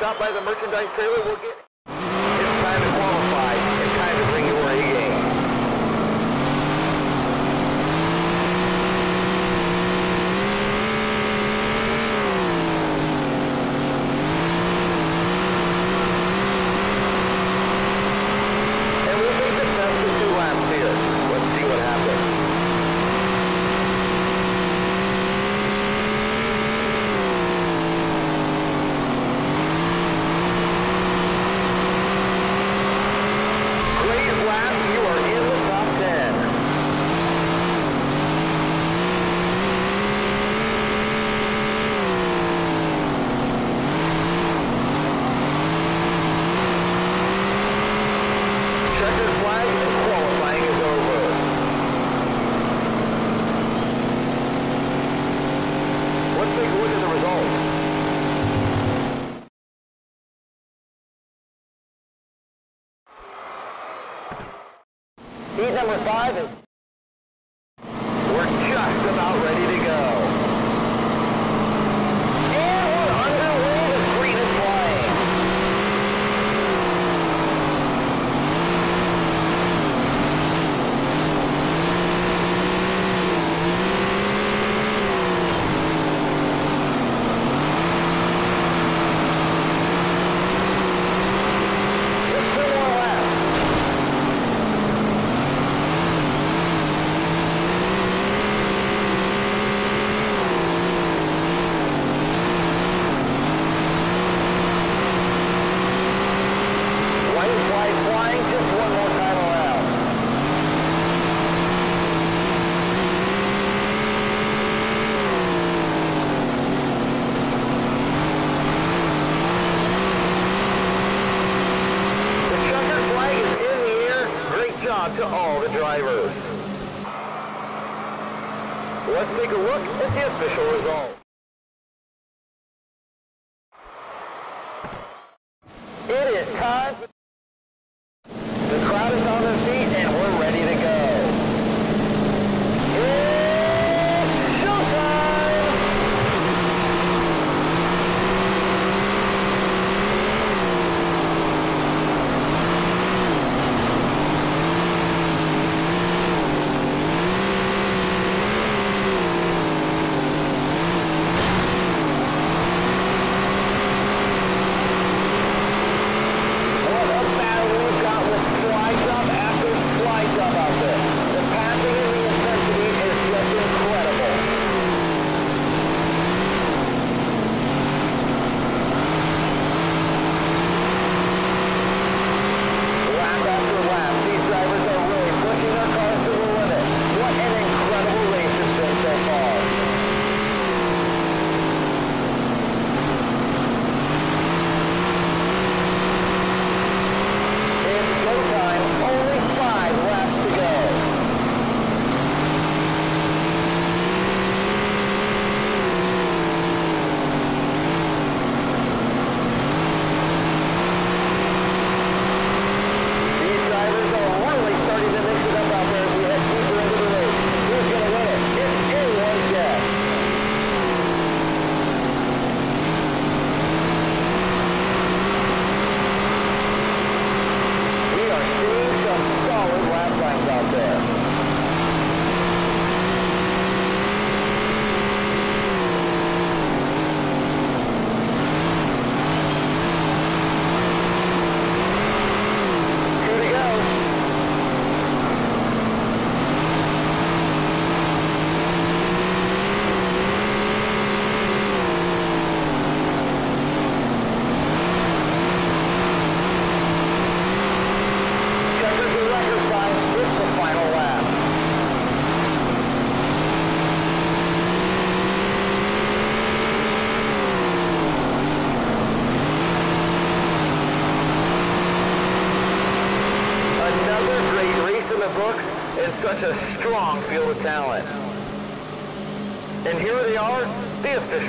stop by the merchandise trailer. We'll get...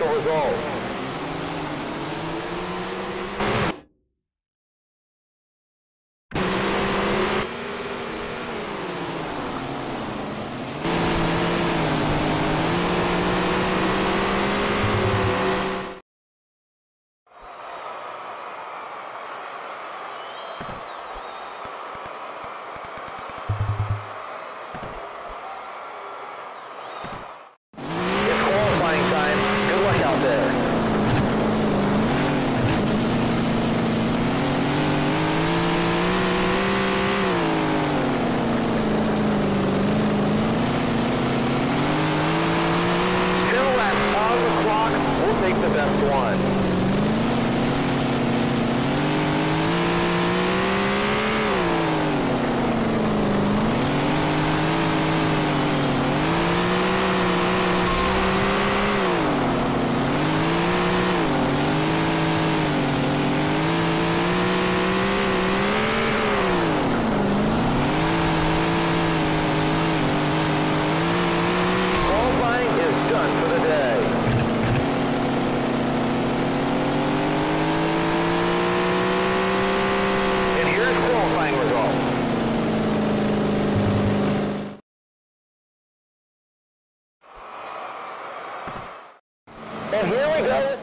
chuvasol. And here we go.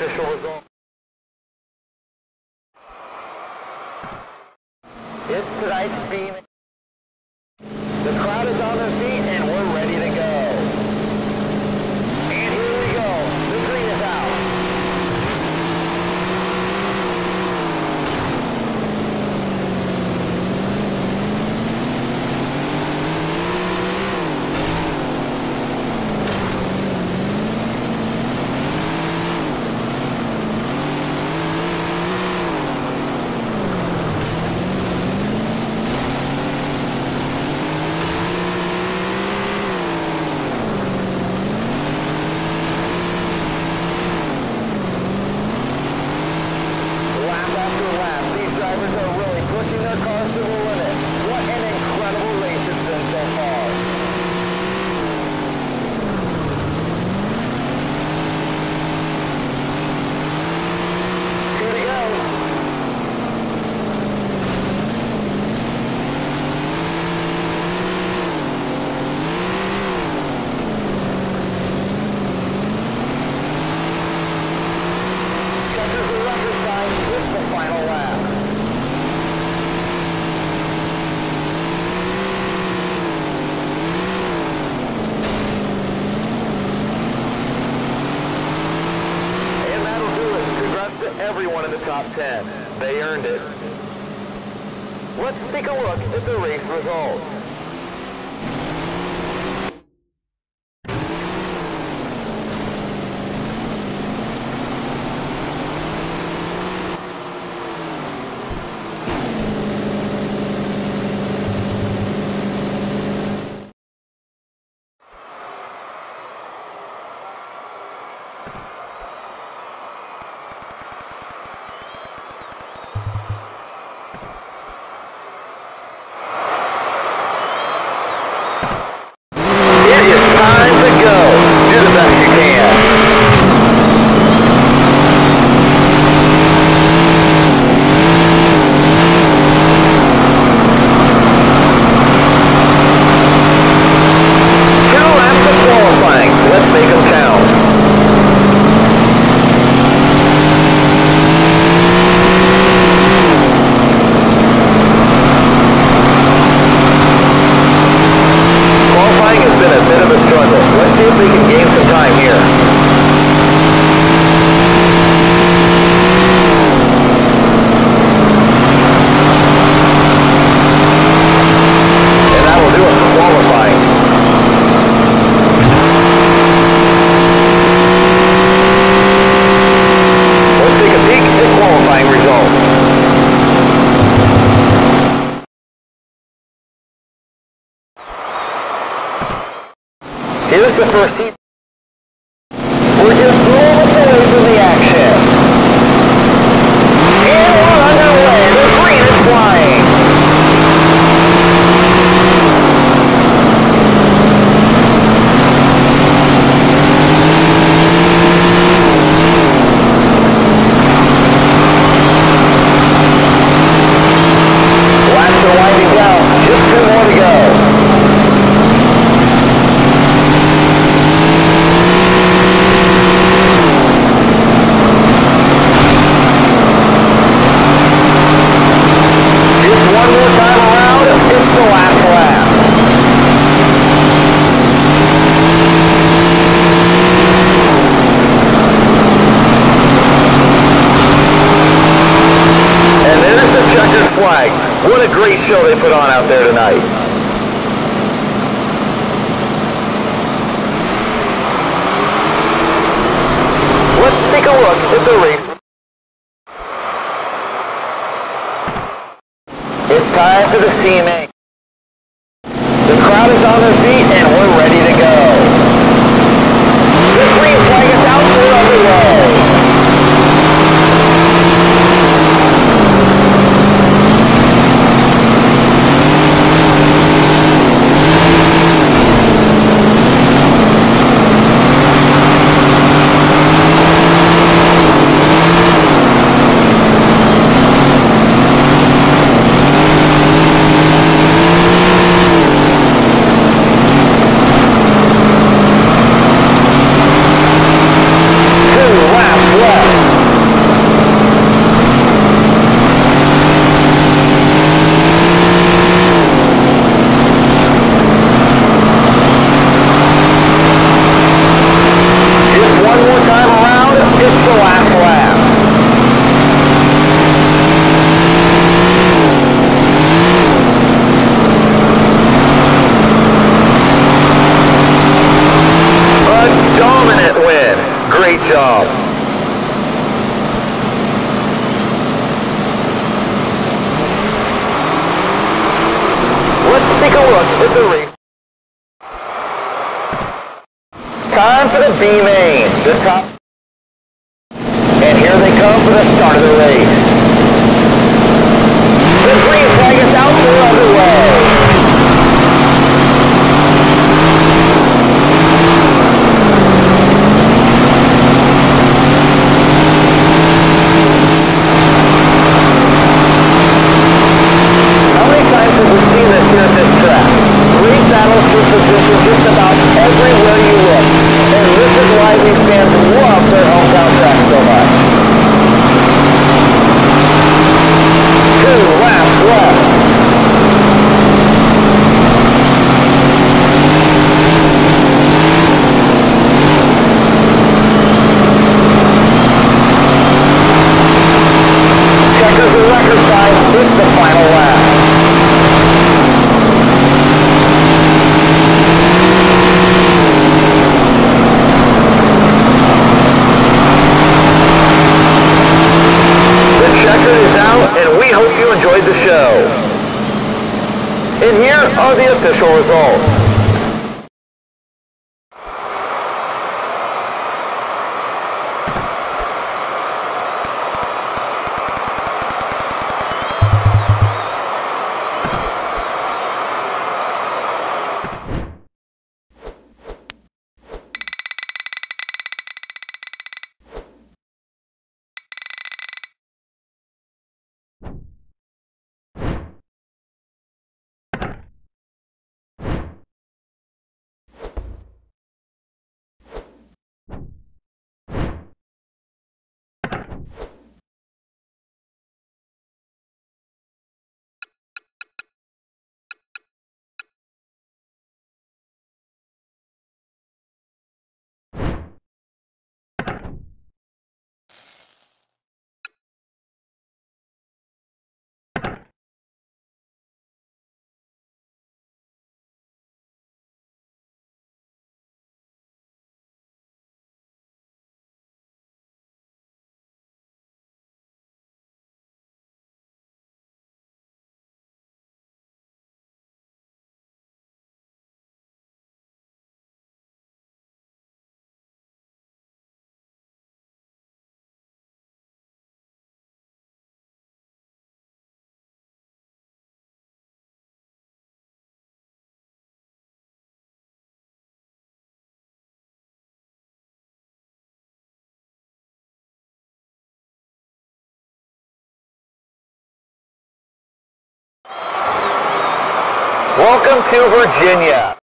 official 10. They earned it. Let's take a look at the race results. they put on out there tonight. Let's take a look at the race. It's time for the CMA. time for the B main. The top. And here they come for the start of the race. initial result. Welcome to Virginia.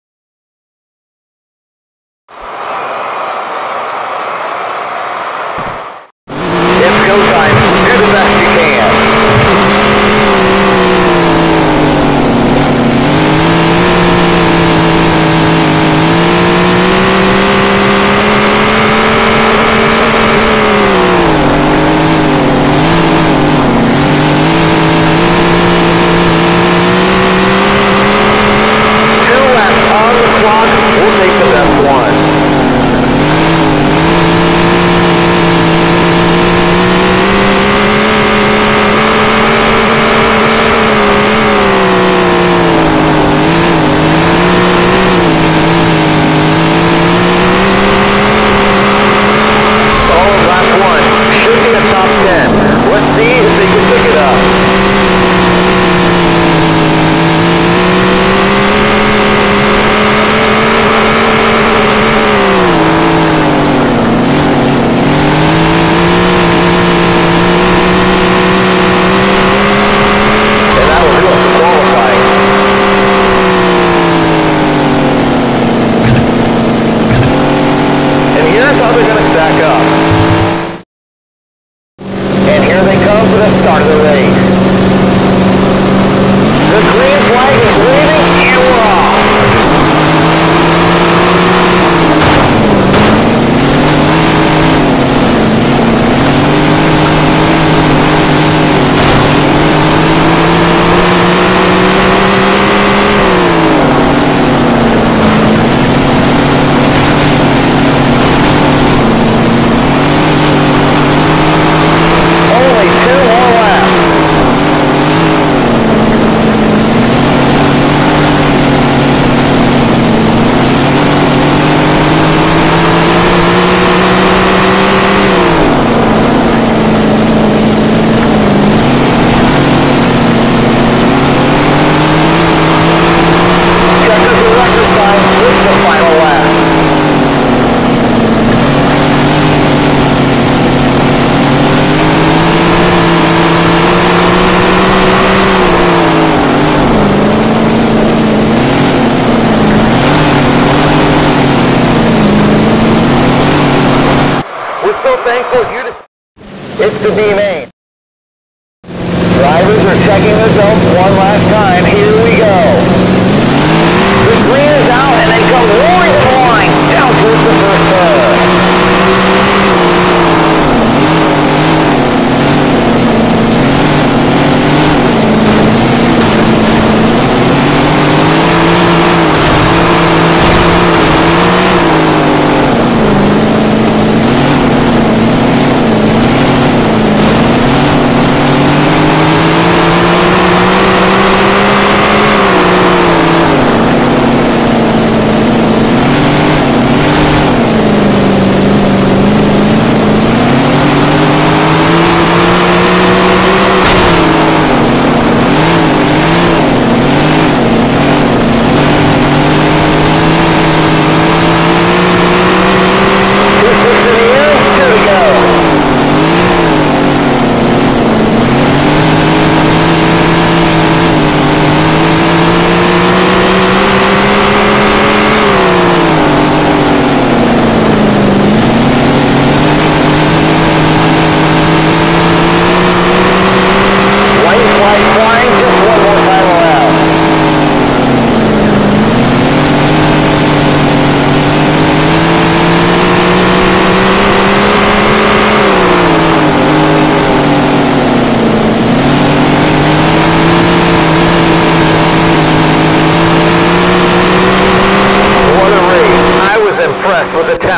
D main.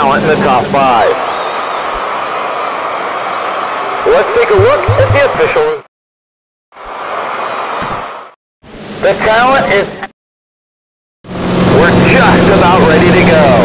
talent in the top five. Let's take a look at the official. The talent is... We're just about ready to go.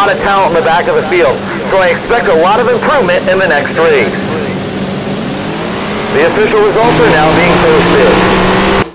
lot of talent in the back of the field, so I expect a lot of improvement in the next race. The official results are now being posted.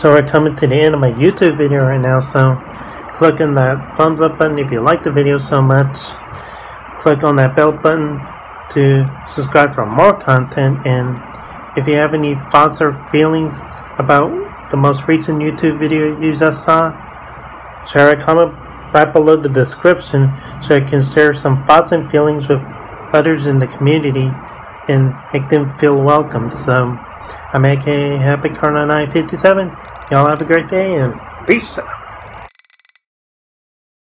So we're coming to the end of my YouTube video right now, so click on that thumbs up button if you like the video so much. Click on that bell button to subscribe for more content and if you have any thoughts or feelings about the most recent YouTube video you just saw, share a comment right below the description so I can share some thoughts and feelings with others in the community and make them feel welcome. So I'm aka HappyKarl 957. Y'all have a great day and peace out.